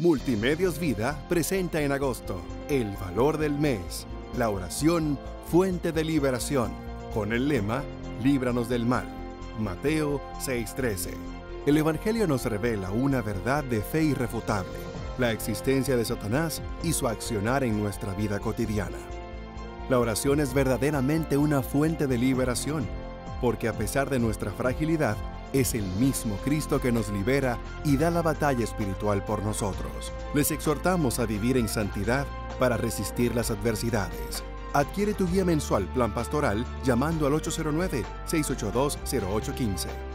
Multimedios Vida presenta en agosto El valor del mes, la oración Fuente de Liberación, con el lema Líbranos del mal. Mateo 6:13. El Evangelio nos revela una verdad de fe irrefutable, la existencia de Satanás y su accionar en nuestra vida cotidiana. La oración es verdaderamente una fuente de liberación, porque a pesar de nuestra fragilidad, es el mismo Cristo que nos libera y da la batalla espiritual por nosotros. Les exhortamos a vivir en santidad para resistir las adversidades. Adquiere tu guía mensual Plan Pastoral llamando al 809-682-0815